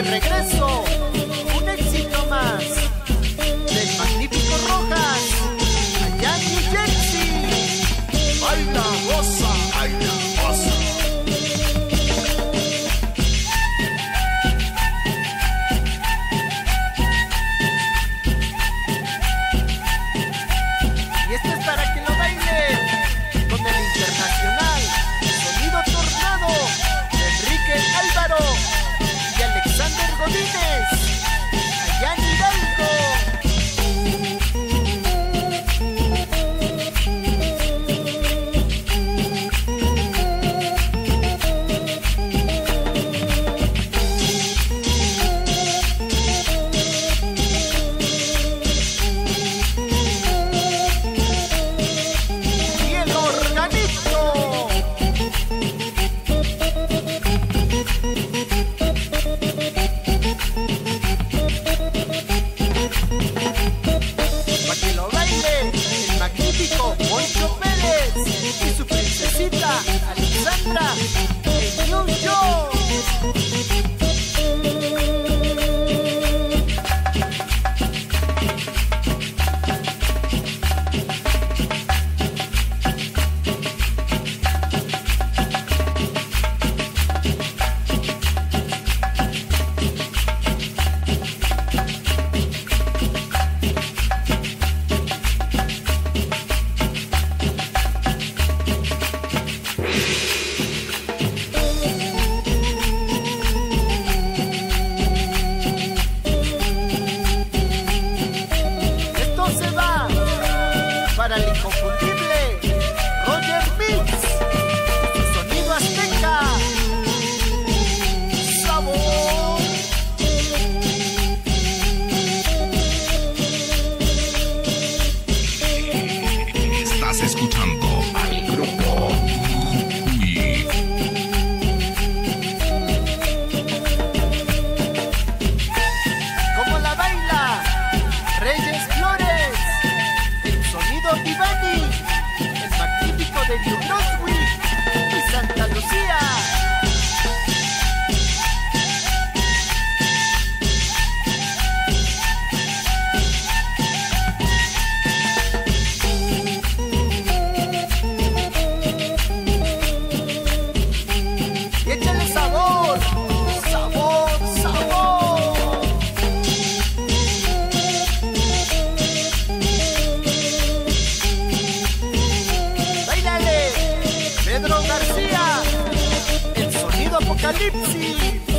el regreso. Cita. Escuchando al grupo Uy. como la baila Reyes Flores, el sonido Divani, el magnífico de New sabor, sabor, Pedro García, el sonido apocalipsis.